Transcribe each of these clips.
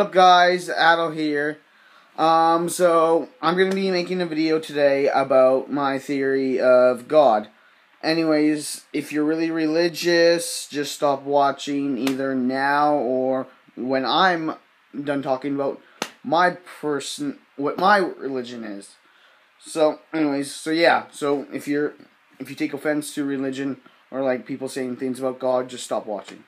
up guys, Adil here. Um, so I'm going to be making a video today about my theory of God. Anyways, if you're really religious, just stop watching either now or when I'm done talking about my person, what my religion is. So, anyways, so yeah, so if you're, if you take offense to religion or like people saying things about God, just stop watching.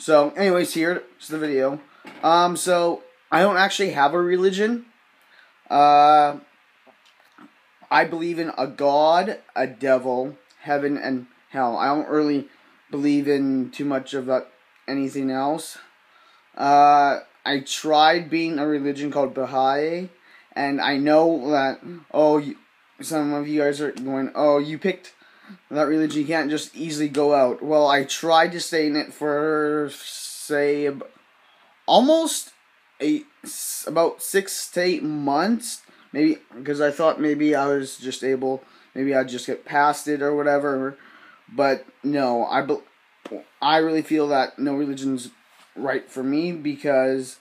So, anyways, here's the video. Um, so I don't actually have a religion. Uh, I believe in a god, a devil, heaven, and hell. I don't really believe in too much of that, anything else. Uh, I tried being a religion called Baha'i, and I know that, oh, you, some of you guys are going, oh, you picked that religion, you can't just easily go out. Well, I tried to stay in it for, say, almost eight, about six to eight months, maybe because I thought maybe I was just able, maybe I'd just get past it or whatever. But no, I I really feel that no religion's right for me because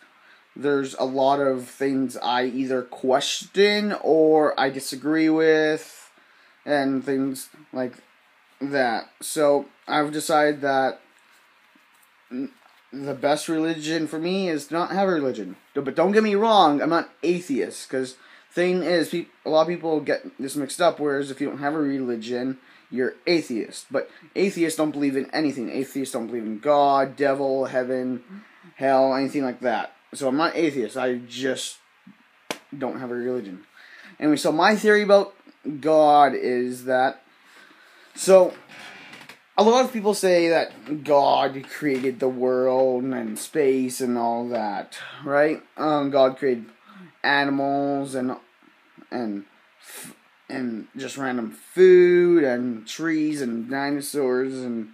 there's a lot of things I either question or I disagree with, and things like that. So I've decided that the best religion for me is to not have a religion. But don't get me wrong, I'm not atheist because thing is, a lot of people get this mixed up. Whereas if you don't have a religion, you're atheist. But atheists don't believe in anything. Atheists don't believe in God, devil, heaven, hell, anything like that. So I'm not atheist. I just don't have a religion. Anyway, so my theory about God is that so a lot of people say that God created the world and space and all that, right? Um, God created animals and and and just random food and trees and dinosaurs and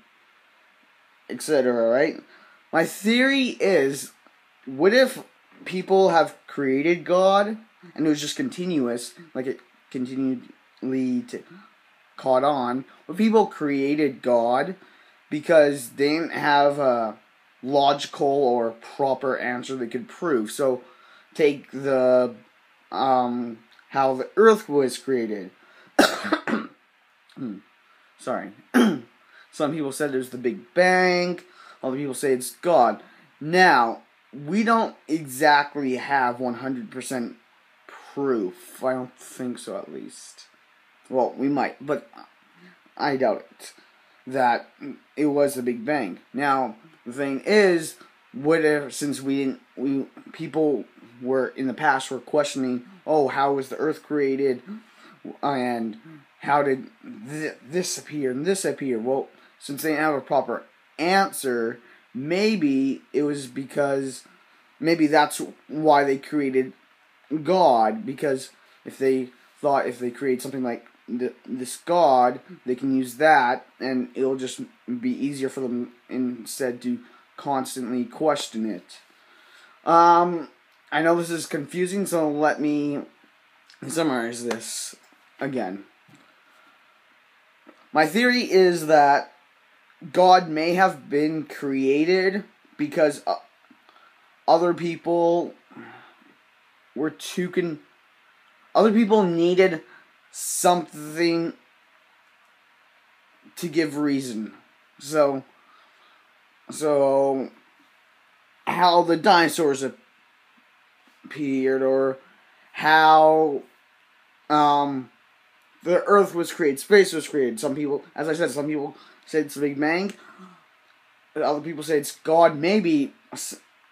etc. Right? My theory is, what if people have created God and it was just continuous, like it continually to caught on. But people created God because they didn't have a logical or proper answer they could prove. So take the um, how the Earth was created. Sorry. Some people said was the Big Bang. Other people say it's God. Now, we don't exactly have 100% proof. I don't think so, at least. Well, we might, but I doubt it. That it was the Big Bang. Now, the thing is, what if since we didn't, we people were in the past were questioning, oh, how was the Earth created, and how did th- this appear and this appear? Well, since they didn't have a proper answer, maybe it was because maybe that's why they created God because if they thought if they create something like the, this god, they can use that, and it'll just be easier for them instead to constantly question it. Um, I know this is confusing, so let me summarize this again. My theory is that God may have been created because uh, other people were too con. Other people needed something to give reason. So, so how the dinosaurs appeared, or how um, the Earth was created, space was created. Some people, as I said, some people say it's the Big Bang. Other people say it's God. Maybe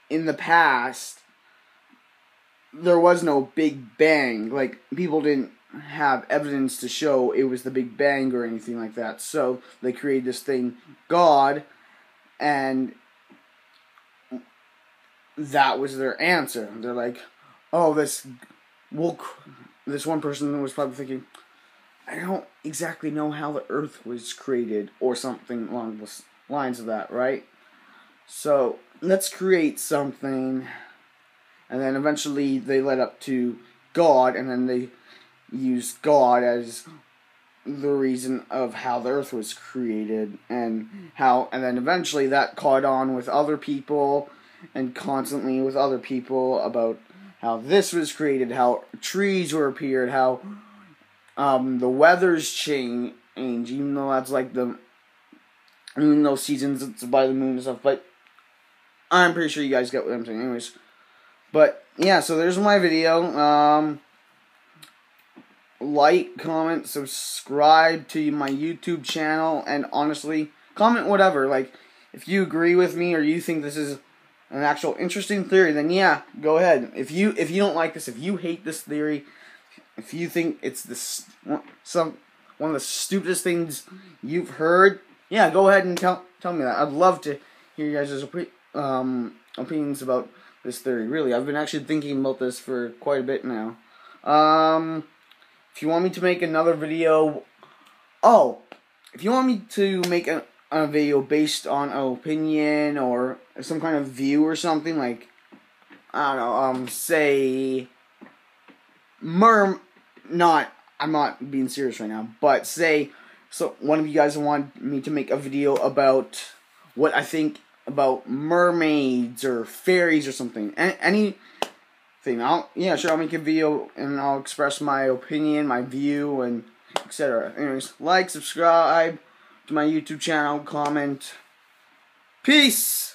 in the past there was no Big Bang. Like people didn't have evidence to show it was the Big Bang or anything like that. So they created this thing, God, and that was their answer. They're like, oh, this will. This one person was probably thinking, I don't exactly know how the Earth was created, or something along the lines of that, right? So let's create something, and then eventually they led up to God, and then they used God as the reason of how the earth was created and how and then eventually that caught on with other people and constantly with other people about how this was created, how trees were appeared, how um, the weather's change, even though that's like the even though seasons it's by the moon and stuff. But I'm pretty sure you guys get what I'm saying, anyways. But yeah, so there's my video. Um, like, comment, subscribe to my YouTube channel, and honestly, comment whatever. Like, if you agree with me or you think this is an actual interesting theory, then yeah, go ahead. If you if you don't like this, if you hate this theory, if you think it's this some one of the stupidest things you've heard, yeah, go ahead and tell tell me that. I'd love to hear you guys' um, opinions about this theory. Really, I've been actually thinking about this for quite a bit now. Um, if you want me to make another video, oh, if you want me to make a, a video based on an opinion or some kind of view or something like, I don't know, um, say, merm, not, I'm not being serious right now, but say, so one of you guys want me to make a video about what I think about mermaids or fairies or something. Any, anything. I'll yeah, sure. I'll make a video and I'll express my opinion, my view, and etc. Anyways, like, subscribe to my YouTube channel, comment. Peace.